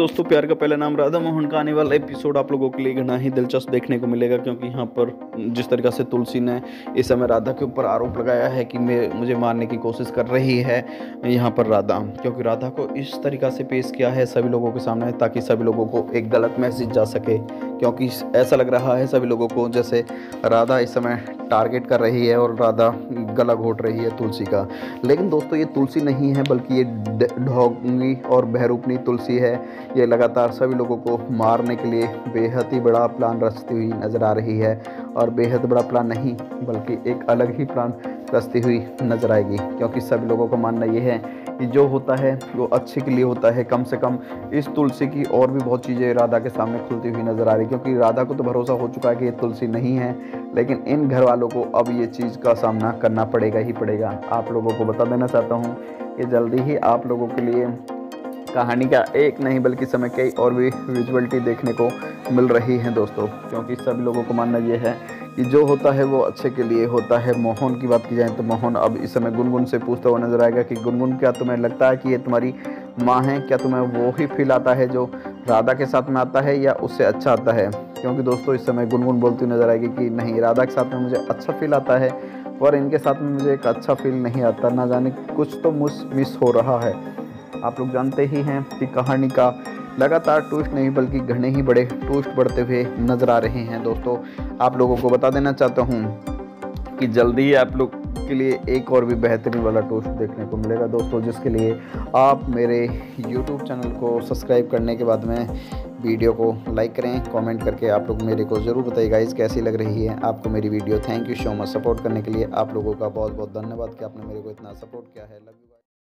दोस्तों, प्यार का पहला नाम राधा मोहन का आने वाला एपिसोड आप लोगों के लिए घना ही दिलचस्प देखने को मिलेगा क्योंकि यहाँ पर जिस तरीक़ा से तुलसी ने इस समय राधा के ऊपर आरोप लगाया है कि मैं, मुझे मारने की कोशिश कर रही है, यहाँ पर राधा। क्योंकि राधा को इस तरीक़ा से पेश किया है सभी लोगों के सामने ताकि सभी लोगों को एक गलत मैसेज जा सके। क्योंकि ऐसा लग रहा है सभी लोगों को जैसे राधा इस समय टारगेट कर रही है और राधा गला घोट रही है तुलसी का। लेकिन दोस्तों, ये तुलसी नहीं है, बल्कि ये ढोंगी और बहरूपनी तुलसी है। ये लगातार सभी लोगों को मारने के लिए बेहद ही बड़ा प्लान रचती हुई नज़र आ रही है। और बेहद बड़ा प्लान नहीं, बल्कि एक अलग ही प्लान रचती हुई नज़र आएगी, क्योंकि सभी लोगों का मानना ये है कि जो होता है, वो अच्छे के लिए होता है। कम से कम इस तुलसी की और भी बहुत चीज़ें राधा के सामने खुलती हुई नज़र आ रही क्योंकि राधा को तो भरोसा हो चुका है कि ये तुलसी नहीं है, लेकिन इन घर वालों को अब ये चीज़ का सामना करना पड़ेगा ही पड़ेगा। आप लोगों को बता देना चाहता हूँ कि जल्दी ही आप लोगों के लिए कहानी का एक नहीं, बल्कि समय कई और भी विजुअलिटी देखने को मिल रही है दोस्तों, क्योंकि सभी लोगों को मानना ये है कि जो होता है वो अच्छे के लिए होता है। मोहन की बात की जाए तो मोहन अब इस समय गुनगुन से पूछता हुआ नज़र आएगा कि गुनगुन, क्या तुम्हें लगता है कि ये तुम्हारी माँ है? क्या तुम्हें वो ही फील आता है जो राधा के साथ में आता है या उससे अच्छा आता है? क्योंकि दोस्तों, इस समय गुनगुन बोलती नज़र आएगी कि नहीं, राधा के साथ में मुझे अच्छा फील आता है और इनके साथ में मुझे एक अच्छा फील नहीं आता। ना जाने कुछ तो मुस मिस हो रहा है। आप लोग जानते ही हैं कि कहानी का लगातार टूस्ट नहीं, बल्कि घने ही बड़े टूस्ट बढ़ते हुए नज़र आ रहे हैं। दोस्तों, आप लोगों को बता देना चाहता हूँ कि जल्दी ही आप लोग के लिए एक और भी बेहतरीन वाला टोस्ट देखने को मिलेगा। दोस्तों, जिसके लिए आप मेरे यूट्यूब चैनल को सब्सक्राइब करने के बाद में वीडियो को लाइक करें, कमेंट करके आप लोग मेरे को ज़रूर बताइएगा इस कैसी लग रही है आपको मेरी video? Thank you so much support करने के लिए आप लोगों का बहुत बहुत धन्यवाद कि आपने मेरे को इतना सपोर्ट किया है। यू